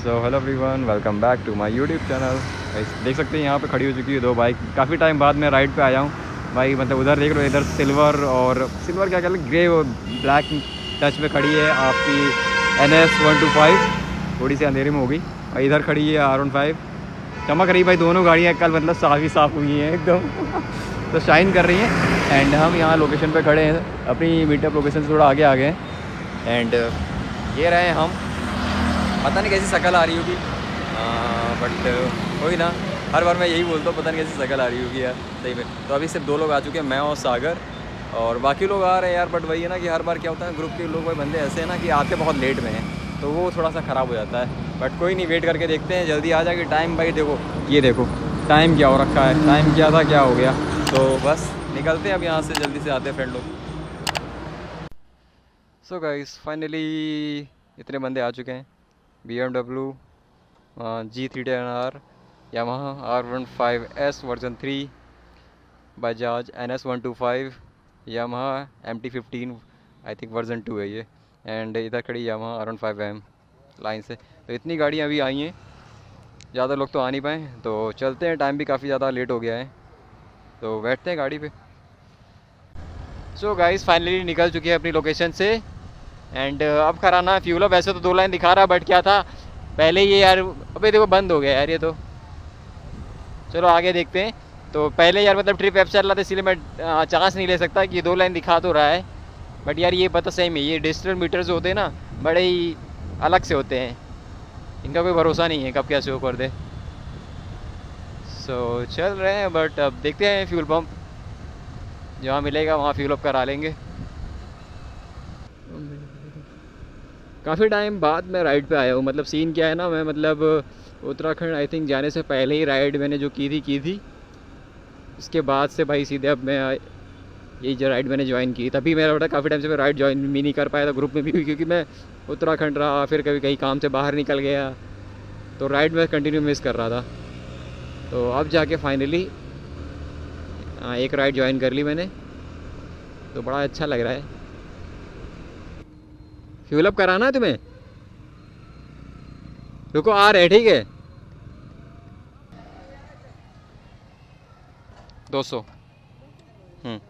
So hello everyone welcome back to my YouTube channel देख सकते हैं, यहाँ पे खड़ी हो चुकी है दो बाइक काफ़ी टाइम बाद मैं राइड पे आया हूँ। भाई मतलब उधर देख लो, इधर सिल्वर और सिल्वर क्या कहते ग्रे और ब्लैक टच में खड़ी है आपकी N S one two five थोड़ी सी अंधेरे में होगी और इधर खड़ी है आर वन फाइव चमक रही भाई, दोनों गाड़ियाँ कल मतलब साफ़ ही साफ़ हुई हैं एकदम। तो शाइन कर रही हैं। एंड हम यहाँ लोकेशन पर खड़े हैं। अपनी मीटअप लोकेशन से थोड़ा आगे आ गए हैं। एंड ये रहे हम। पता नहीं कैसी शक्ल आ रही होगी। बट कोई ना, हर बार मैं यही बोलता हूँ, पता नहीं कैसी शक्ल आ रही होगी यार। सही में तो अभी सिर्फ़ दो लोग आ चुके हैं, मैं और सागर, और बाकी लोग आ रहे हैं यार बट वही है ना कि हर बार क्या होता है ग्रुप के लोग भाई बंदे ऐसे हैं ना कि आते बहुत लेट में हैं तो वो थोड़ा सा ख़राब हो जाता है। बट कोई नहीं वेट करके देखते हैं, जल्दी आ जाएगी टाइम भाई देखो, ये देखो टाइम क्या हो रखा है टाइम क्या था, क्या हो गया। तो बस, निकलते हैं अब यहाँ से, जल्दी से आते हैं फ्रेंड लोग। सो गाइस फाइनली इतने बंदे आ चुके हैं। B M W G three ten R Yamaha R one five S version three Bajaj N S one two five Yamaha M T fifteen I think version two है ये and इधर खड़ी Yamaha R one five M line से। तो इतनी गाड़ियाँ अभी आई हैं, ज़्यादा लोग तो आ नहीं पाए तो चलते हैं टाइम भी काफ़ी ज़्यादा लेट हो गया है। तो बैठते हैं गाड़ी पे। सो गाइस फाइनली निकल चुकी है अपनी लोकेशन से। एंड अब कराना फ्यूल वैसे तो दो लाइन दिखा रहा बट क्या था? पहले ये यार अबे देखो बंद हो गया यार ये तो। चलो आगे देखते हैं। तो पहले यार मतलब ट्रिप ऐप चल रहा था इसलिए मैं चांस नहीं ले सकता कि दो लाइन दिखा तो रहा है। बट यार ये पता सही में ये डिजिटल मीटर्स होते हैं ना बड़े ही अलग से होते हैं। इनका कोई भरोसा नहीं है कब क्या शो कर दे। सो so, चल रहे हैं बट अब देखते हैं फ्यूल पंप जहाँ मिलेगा वहाँ फ्यूल अप करा लेंगे। काफ़ी टाइम बाद मैं राइड पे आया हूँ। मतलब सीन क्या है ना, मैं मतलब उत्तराखंड आई थिंक जाने से पहले ही राइड मैंने जो की थी की थी। उसके बाद से भाई सीधे अब मैं, यही जो राइड मैंने ज्वाइन की। तभी मेरा बेटा काफ़ी टाइम से मैं राइड ज्वाइन भी नहीं कर पाया था ग्रुप में भी, क्योंकि मैं उत्तराखंड रहा, फिर कभी कहीं काम से बाहर निकल गया। तो राइड मैं कंटिन्यू मिस कर रहा था। तो अब जाके फाइनली एक राइड ज्वाइन कर ली मैंने। तो बड़ा अच्छा लग रहा है। फ्यूल अप कराना है तुम्हें? रुको, आ रहे, ठीक है? दो सौ। हम्म।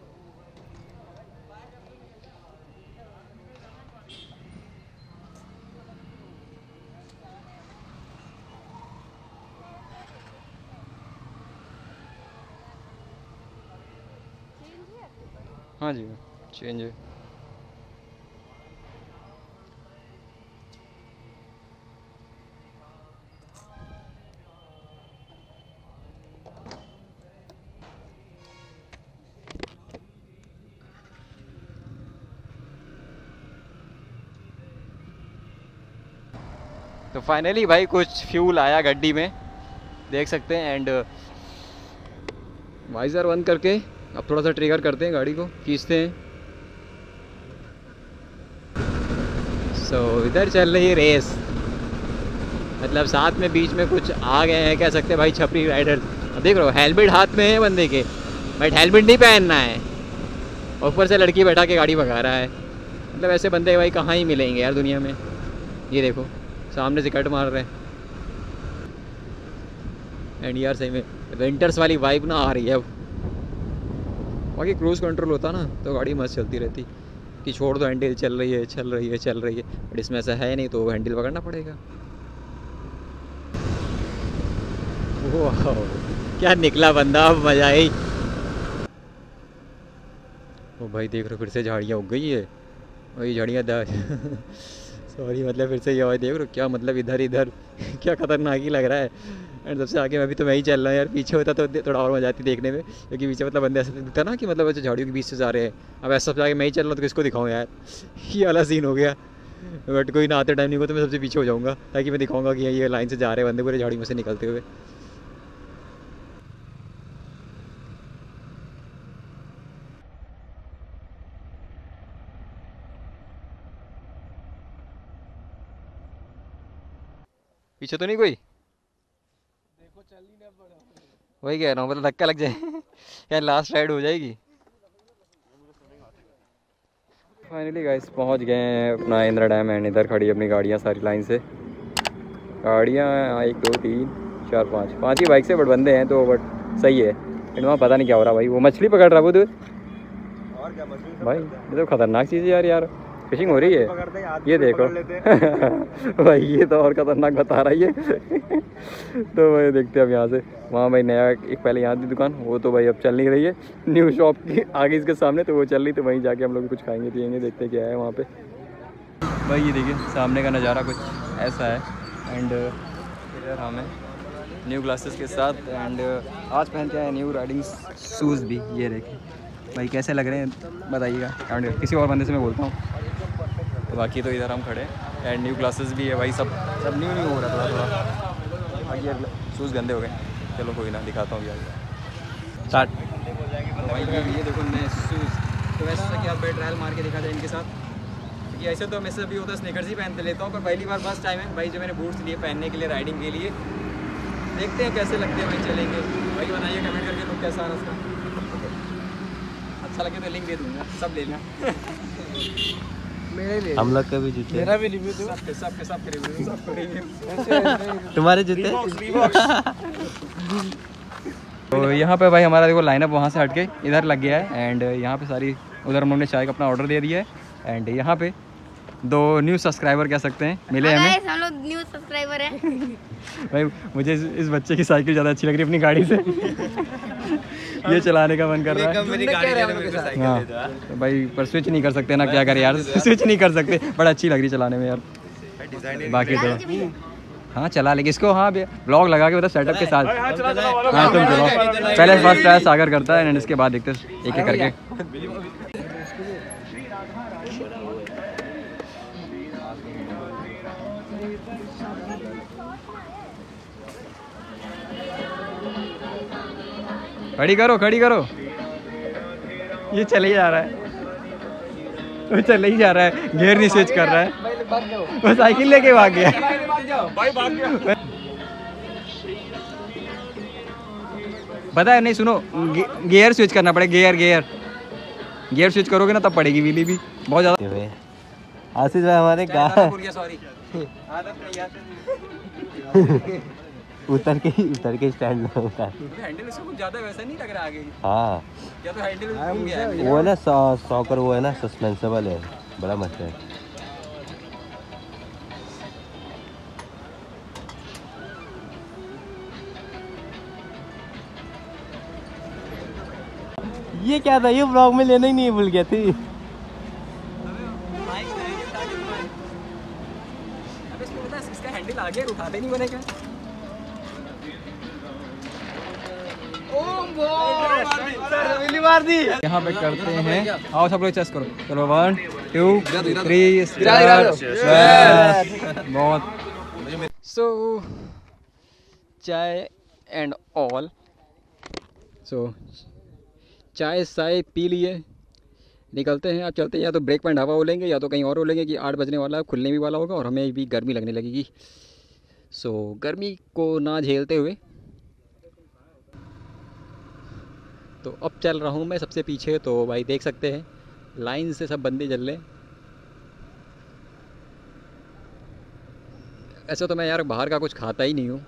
हाँ जी। चेंज है। तो फाइनली भाई कुछ फ्यूल आया गड्डी में। देख सकते हैं एंड वाइज़र बंद करके अब थोड़ा सा ट्रिगर करते हैं गाड़ी को खींचते हैं। सो so, इधर चल रही है रेस मतलब साथ में बीच में कुछ आ गए हैं कह सकते हैं भाई छपरी राइडर देख रहे हो हेलमेट हाथ में है बंदे के। बट हेलमेट नहीं पहनना है। ऊपर से लड़की बैठा के गाड़ी भगा रहा है। मतलब ऐसे बंदे भाई कहाँ ही मिलेंगे यार दुनिया में। ये देखो। सामने से कट मार रहे हैं। एंड यार सही में विंटर्स वाली वाइब ना आ रही है अब। बाकी क्रूज़ कंट्रोल होता ना तो गाड़ी मस्त चलती रहती। कि छोड़ दो हैंडल चल रही है, चल रही है, चल रही है। बट इसमें ऐसा है नहीं तो हैंडल पकड़ना पड़ेगा। क्या निकला बंदा अब, मज़ा आई। ओ भाई, देख रहे फिर से झाड़ियाँ उग गई है वही झाड़ियाँ सॉरी मतलब फिर से ये आवाज़ देख रहे क्या मतलब इधर इधर? क्या खतरनाक ही लग रहा है। एंड सबसे आगे मैं भी तो मैं ही चल रहा हूँ यार, पीछे होता तो थोड़ा और मज़ा आती देखने में, क्योंकि पीछे मतलब बंदे ऐसा दिखता ना कि मतलब ऐसे झाड़ियों के बीच से जा रहे हैं। अब ऐसा सबसे आगे मैं ही चल रहा हूँ तो किसको दिखाऊँ यार? ये वाला सीन हो गया। बट कोई ना आते टाइम नहीं हो तो मैं सबसे पीछे हो जाऊँगा, ताकि मैं दिखाऊँगा कि ये लाइन से जा रहे हैं बंदे पूरे झाड़ियों से निकलते हुए। पीछे तो नहीं कोई? देखो चल ही नहीं वही कह रहा हूँ मतलब धक्का लग जाए। यार लास्ट राइड हो जाएगी। फाइनली गाइस पहुँच गए हैं अपना इंदिरा डैम एंड इधर खड़ी अपनी गाड़ियाँ सारी लाइन से। गाड़ियाँ एक दो तीन चार पाँच। पाँच ही बाइक से बट बंदे हैं तो बट सही है। बट वहाँ पता नहीं क्या हो रहा भाई। वो मछली पकड़ रहा वो तो। और क्या भाई ये तो खतरनाक चीज़ है यार यार। फिशिंग हो रही है? ये देखो। भाई ये तो और खतरनाक बता रहा है ये। तो भाई देखते हैं अब यहाँ से। वहाँ भाई नया एक पहले यहाँ थी दुकान वो तो भाई अब चल नहीं रही है। न्यू शॉप की आगे इसके सामने तो वो चल रही तो वहीं जाके हम लोग कुछ खाएँगे पियेंगे देखते हैं क्या है वहाँ पे। भाई ये देखिए सामने का नज़ारा कुछ ऐसा है। एंड इधर हम हैं न्यू ग्लासेस के साथ। एंड आज पहनते हैं न्यू राइडिंग शूज़ भी ये देखें। भाई कैसे लग रहे हैं बताइएगा। एंड किसी और बंदे से मैं बोलता हूँ। तो बाकी तो इधर हम खड़े हैं। एंड न्यू क्लासेस भी है भाई सब सब न्यू न्यू हो रहा है थोड़ा थोड़ा। बाकी शूज़ गंदे हो गए। चलो कोई ना दिखाता हूँ अभी स्टार्ट भाई ये ये देखो नए शूज़ तो वैसे तो क्या भाई ट्रायल मार के दिखा जाए इनके साथ? क्योंकि ऐसे तो मैं से भी होता है स्नेकर्स ही पहनते लेता हूँ पर पहली बार फ़र्स्ट टाइम है। भाई जो मैंने बूट्स लिए पहनने के लिए राइडिंग के लिए देखते हैं कैसे लगते हैं भाई चलेंगे। भाई बनाइए कमेंट करके लोग कैसा आ रहा उसका? अच्छा लगे तो लिंक दे दूँगा सब ले लेना हम लोग के भी जूते मेरा भी रिव्यू दो। सबके सबके सबके रिव्यू सबके रिव्यू तुम्हारे जूते? तो यहाँ पे भाई हमारा देखो लाइनअप वहाँ से हट के इधर लग गया है एंड यहाँ पे सारी उधर हम लोग ने चाय का अपना ऑर्डर दे दिया है एंड यहाँ पे दो न्यू सब्सक्राइबर कह सकते हैं। मिले हमें? हम लोग न्यू सब्सक्राइबर हैं। भाई मुझे इस, इस बच्चे की साइकिल ज़्यादा अच्छी लग रही है अपनी गाड़ी से। ये चलाने का मन कर रहा है। मेरी गाड़ी हाँ तो भाई पर स्विच नहीं कर सकते ना क्या करें यार? स्विच नहीं कर सकते। बड़ा अच्छी लग रही चलाने में यार। बाकी तो हाँ चला लेंगे। इसको हाँ ब्लॉग लगा के मतलब सेटअप के साथ। हाँ तुम चलो पहले फ़र्स्ट ट्रायल सागर करता है एंड इसके बाद देखते हैं एक एक करके। खड़ी करो खड़ी करो। ये चले ही जा रहा है। वो चले ही जा रहा है। गेयर नहीं स्विच कर रहा है। वो साइकिल लेके भाग गया। पता है नहीं सुनो गे, गियर स्विच करना पड़ेगा गियर गियर। गियर स्विच करोगे ना तब पड़ेगी व्हीली भी। बहुत ज़्यादा आशीष भाई हमारे सॉरी उतर के उतर के स्टैंड उतर। हैंडल इसको कुछ ज़्यादा वैसा नहीं लग रहा आगे। हाँ। या तो हैंडल घूम गया है। वो है ना सौ सॉकर वो है ना सस्पेंसेबल है। बड़ा मस्त है। ये क्या था? ये ब्लॉग में लेना ही नहीं भूल गया थी। अब इसको पता है इसका हैंडल आगे उठाते नहीं बने क्या यहाँ पे करते हैं। आओ सब लोग चेस करो। चलो वन टू थ्री बहुत। सो चाय एंड ऑल सो चाय साय पी लिए। निकलते हैं। आप चलते हैं। या तो ब्रेक पॉइंट हवा हो लेंगे या तो कहीं और हो लेंगे कि आठ बजने वाला है खुलने भी वाला होगा और हमें भी गर्मी लगने लगेगी। सो so, गर्मी को ना झेलते हुए तो अब चल रहा हूँ मैं सबसे पीछे तो भाई देख सकते हैं। लाइन से सब बंदे चल रहे ऐसे तो मैं यार बाहर का कुछ खाता ही नहीं हूँ।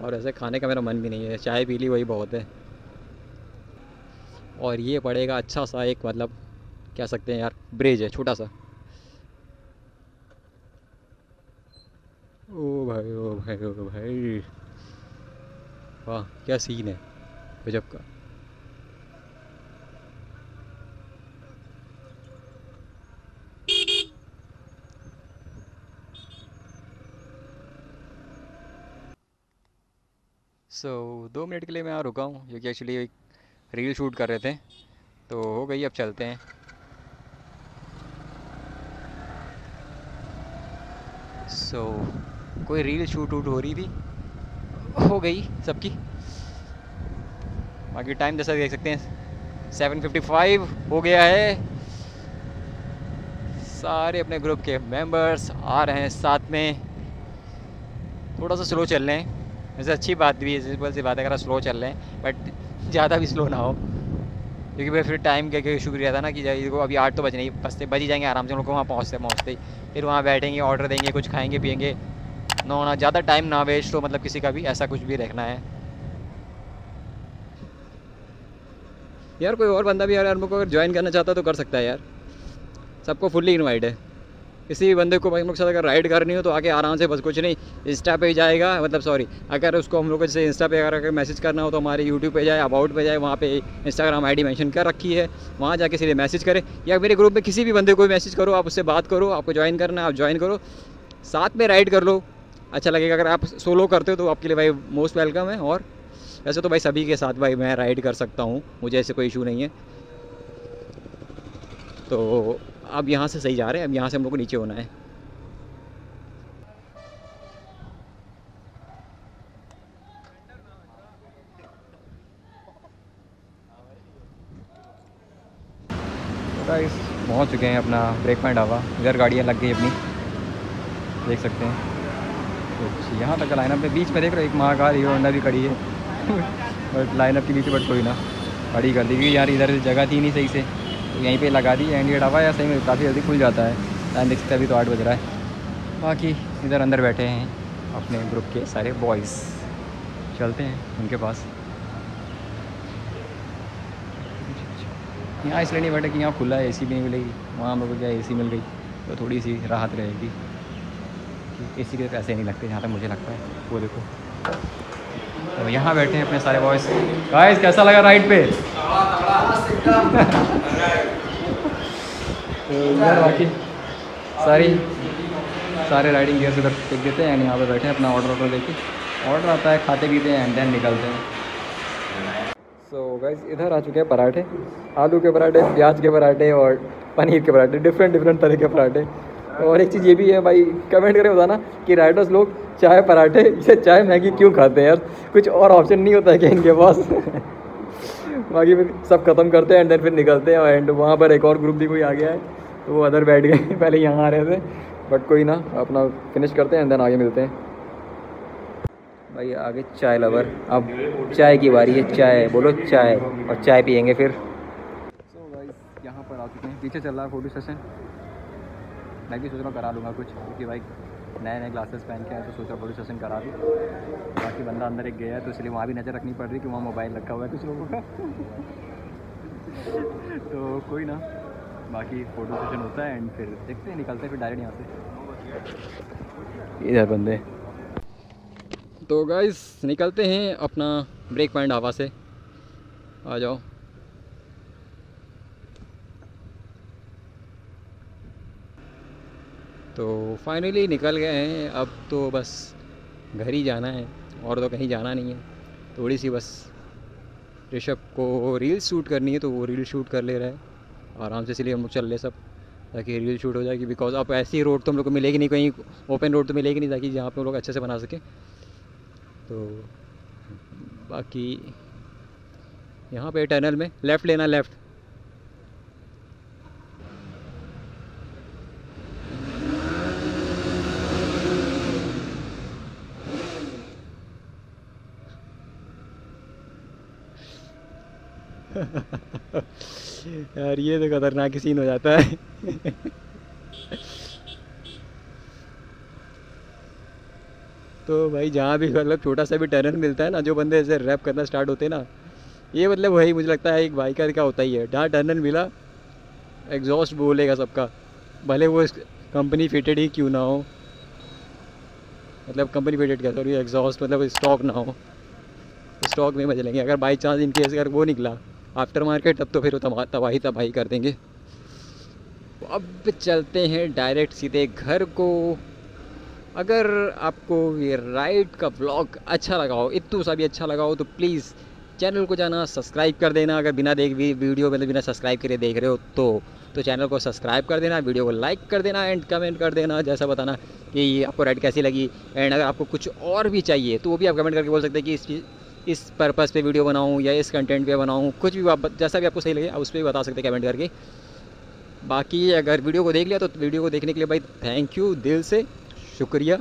और ऐसे खाने का मेरा मन भी नहीं है। चाय पी ली वही बहुत है। और ये पड़ेगा अच्छा सा एक मतलब कह सकते हैं यार, ब्रिज है, छोटा सा। ओ भाई ओ भाई ओ भाई। वाह, क्या सीन है। गजब का। सो so, दो मिनट के लिए मैं यहाँ रुका हूँ क्योंकि एक्चुअली एक रील शूट कर रहे थे। तो हो गई अब चलते हैं। सो so, कोई रील शूट वूट हो रही थी? हो गई सबकी। बाकी टाइम जैसा देख सकते हैं 7:55 हो गया है। सारे अपने ग्रुप के मेंबर्स आ रहे हैं साथ में। थोड़ा सा स्लो चल रहे हैं। वैसे अच्छी बात भी है सिंपल सी बात है, अगर स्लो चल रहे हैं बट ज़्यादा भी स्लो ना हो। क्योंकि भाई फिर टाइम के इशू भी रहता ना कि जाइए अभी आठ तो बज नहीं बजते बज ही जाएँगे आराम से, हम लोग वहाँ पहुँचते पहुँचते फिर वहाँ बैठेंगे ऑर्डर देंगे, कुछ खाएँगे, पियेंगे। ना ना, ज़्यादा टाइम ना वेस्ट हो मतलब किसी का भी, ऐसा कुछ भी रखना है। यार, कोई और बंदा भी यार लोग को अगर ज्वाइन करना चाहता तो कर सकता है यार। सबको फुल्ली इन्वाइट है। किसी भी बंदे को भाई हम लोग साथ अगर राइड करनी हो तो आके आराम से बस कुछ नहीं इंस्टा पे ही जाएगा। मतलब सॉरी अगर उसको हम लोग जैसे इंस्टा पे अगर अगर मैसेज करना हो तो हमारे यूट्यूब पे जाए अबाउट पे जाए, वहाँ पे इंस्टाग्राम आईडी मेंशन कर रखी है। वहाँ जाके सीधे मैसेज करें। या मेरे ग्रुप में किसी भी बंदे को भी मैसेज करो, आप उससे बात करो, आपको ज्वाइन करना आप ज्वाइन करो। साथ में राइड कर लो। अच्छा लगेगा, अगर आप सोलो करते हो तो आपके लिए भाई मोस्ट वेलकम है। और वैसे तो भाई सभी के साथ भाई मैं राइड कर सकता हूँ, मुझे ऐसे कोई इशू नहीं है। तो अब यहाँ से सही जा रहे हैं, अब यहाँ से हम लोग को नीचे होना है। तो गाइस पहुँच चुके हैं अपना ब्रेक पॉइंट ढाबा इधर गाड़ियाँ लग गई अपनी। देख सकते हैं। तो यहाँ तक लाइनअप है। बीच में देख रहे हो, एक महाकाल हीरो होंडा भी खड़ी है। बट लाइनअप के बीच बट कोई ना। खड़ी कर दी, क्योंकि यार इधर जगह थी नहीं सही से। तो यहीं पे लगा दी एंड ये ढाबा यार, सही में काफ़ी जल्दी खुल जाता है। टाइम देख सकते अभी तो आठ बज रहा है। बाकी इधर अंदर बैठे हैं अपने ग्रुप के सारे बॉयज़ चलते हैं उनके पास। यहाँ इसलिए नहीं बैठे कि यहाँ खुला है ए भी नहीं मिलेगी। वहाँ हम लोग को क्या ए मिल गई तो थोड़ी सी राहत रहेगी। ए सी के पैसे नहीं लगते, जहाँ तक मुझे लगता है। वो देखो। तो यहाँ बैठे हैं अपने सारे बॉयज़ गाइस कैसा लगा राइड पे? तो बाकी सारी सारे राइडिंग गियर्स इधर फेंक देते हैं यहाँ पे बैठे हैं अपना ऑर्डर ऑर्डर लेके। ऑर्डर आता है खाते पीते हैं एंड देन निकलते हैं। सो so, गाइस इधर आ चुके हैं पराठे। आलू के पराठे प्याज के पराठे और पनीर के पराठे डिफरेंट डिफरेंट तरह के पराठे। और एक चीज़ ये भी है भाई कमेंट करके बताना कि राइडर्स लोग चाय पराठे या चाय मैगी क्यों खाते हैं यार? कुछ और ऑप्शन नहीं होता है क्या इनके पास? बाकी फिर सब ख़त्म करते हैं एंड देन फिर निकलते हैं एंड वहाँ पर एक और ग्रुप भी कोई आ गया है तो वो अदर बैठ गए, पहले यहाँ आ रहे थे बट कोई ना, अपना फिनिश करते हैं एंड देन आगे मिलते हैं। भाई, आगे चाय लवर अब चाय की बारी है, चाय, बोलो चाय, और चाय पियेंगे फिर। सो गाइस यहाँ पर आ चुके हैं, पीछे चल रहा है फ़ोटो सेशन मैं भी सोच रहा हूँ करा लूँगा कुछ, क्योंकि भाई नए नए ग्लासेस पहन के आए तो सोचा फ़ोटो सेशन करा दूँ। बाकी बंदा अंदर एक गया है तो इसलिए वहाँ भी नज़र रखनी पड़ रही कि वहाँ मोबाइल रखा हुआ है कुछ लोगों का। तो कोई ना, बाकी फ़ोटो सेशन होता है एंड फिर देखते हैं, निकलते हैं फिर डायरेक्ट यहाँ से। इधर बंदे। तो गाइस निकलते हैं अपना ब्रेक पॉइंट हवा से। आ जाओ। तो फाइनली निकल गए हैं। अब तो बस घर ही जाना है, और तो कहीं जाना नहीं है। थोड़ी सी बस ऋषभ को रील शूट करनी है तो वो रील शूट कर ले रहा है। आराम से इसलिए हम चल रहे सब, ताकि रील शूट हो जाएगी बिकॉज़ अब ऐसी रोड तो हम लोग को मिलेगी नहीं, कहीं ओपन रोड तो मिलेगी नहीं, ताकि जहाँ पे हम लोग अच्छे से बना सकें। तो बाकी यहाँ पे टनल में लेफ़्ट लेना लेफ़्ट यार, ये तो खतरनाक सीन हो जाता है। तो भाई, जहाँ भी मतलब छोटा सा भी टर्न मिलता है ना, जो बंदे ऐसे रैप करना स्टार्ट होते हैं ना, ये मतलब वही मुझे लगता है एक बाइकर का होता ही है। जहाँ टर्न मिला एग्जॉस्ट बोलेगा सबका। भले वो कंपनी फिटेड ही क्यों ना हो। मतलब कंपनी फिटेड क्या सॉरी एग्जॉस्ट मतलब स्टॉक ना हो। स्टॉक में मज़े लेंगे। अगर बाई चांस इनकेस अगर वो निकला आफ्टर मार्केट अब तो फिर वो तबाही तबाही कर देंगे। अब चलते हैं डायरेक्ट सीधे घर को। अगर आपको ये राइड का ब्लॉग अच्छा लगा हो इतू सा भी अच्छा लगा हो तो प्लीज़ चैनल को जाना सब्सक्राइब कर देना। अगर बिना देख भी वीडियो मतलब बिना सब्सक्राइब करे देख रहे हो तो तो चैनल को सब्सक्राइब कर देना वीडियो को लाइक कर देना एंड कमेंट कर देना, जैसा बताना कि आपको राइड कैसी लगी। एंड अगर आपको कुछ और भी चाहिए तो वो भी आप कमेंट करके बोल सकते हैं कि इस इस पर्पज़ पे वीडियो बनाऊँ या इस कंटेंट पे बनाऊँ, कुछ भी आप जैसा भी आपको सही लगे, आप उस पर भी बता सकते हैं कमेंट करके। बाकी अगर वीडियो को देख लिया तो वीडियो को देखने के लिए भाई थैंक यू दिल से, शुक्रिया।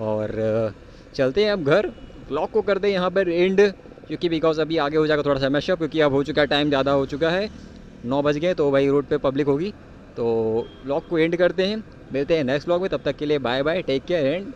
और चलते हैं अब घर। ब्लॉग को कर दें यहाँ पर एंड क्योंकि बिकॉज़ अभी आगे हो जाएगा थोड़ा सा मैशअप क्योंकि अब हो चुका है टाइम ज़्यादा हो चुका है। नौ बज गए तो भाई रोड पे पब्लिक होगी। तो ब्लॉग को एंड करते हैं। मिलते हैं नेक्स्ट ब्लॉग में, तब तक के लिए bye bye take care and